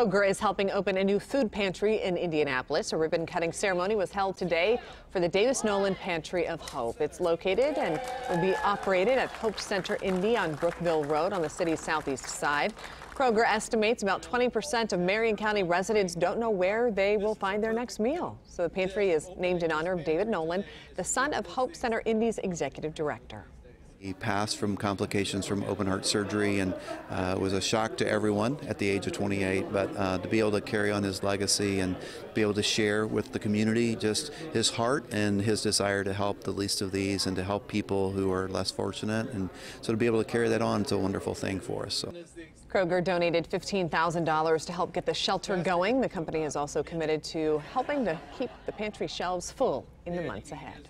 Kroger is helping open a new food pantry in Indianapolis. A ribbon cutting ceremony was held today for the Davis Nolan Pantry of Hope. It's located and will be operated at Hope Center Indy on Brookville Road on the city's southeast side. Kroger estimates about 20% of Marion County residents don't know where they will find their next meal. So the pantry is named in honor of David Nolan, the son of Hope Center Indy's executive director. He passed from complications from open heart surgery and uh, was a shock to everyone at the age of 28. But uh, to be able to carry on his legacy and be able to share with the community just his heart and his desire to help the least of these and to help people who are less fortunate. And so to be able to carry that on is a wonderful thing for us. So. Kroger donated $15,000 to help get the shelter going. The company is also committed to helping to keep the pantry shelves full in the months ahead.